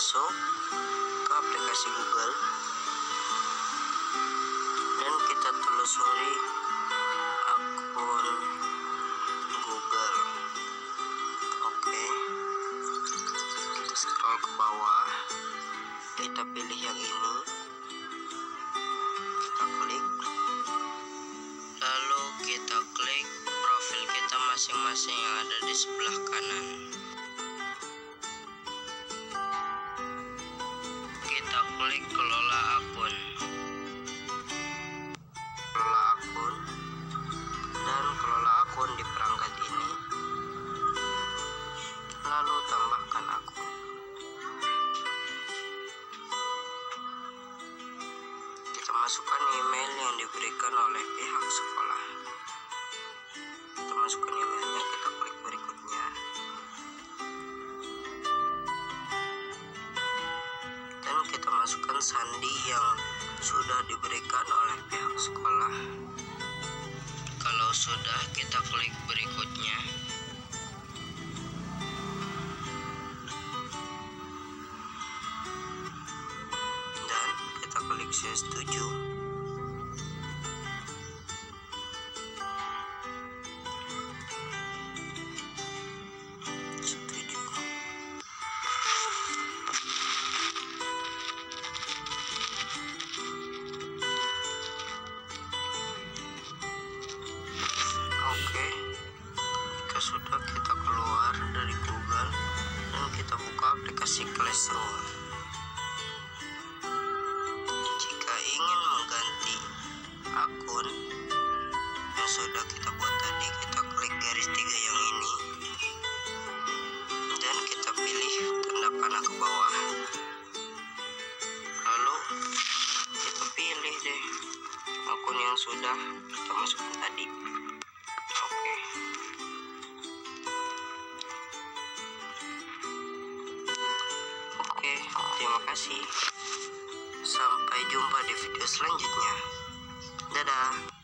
masuk ke aplikasi Google. Dan kita telusuri akun Google. Oke. Kita scroll ke bawah. Kita pilih yang ini. Kita klik. Lalu kita klik profil kita masing-masing yang ada di sebelah kanan akun di perangkat ini lalu tambahkan akun kita masukkan email yang diberikan oleh pihak sekolah. Kita masukkan emailnya kita klik berikutnya. Dan kita masukkan sandi yang sudah diberikan oleh pihak sudah kita klik berikutnya. Dan kita klik saya setuju jika ingin mengganti akun yang sudah kita buat tadi kita klik garis tiga yang ini. Dan kita pilih tanda panah ke bawah. Lalu kita pilih deh akun yang sudah kita masukkan tadi. Oke kasih. Sampai jumpa di video selanjutnya. Dadah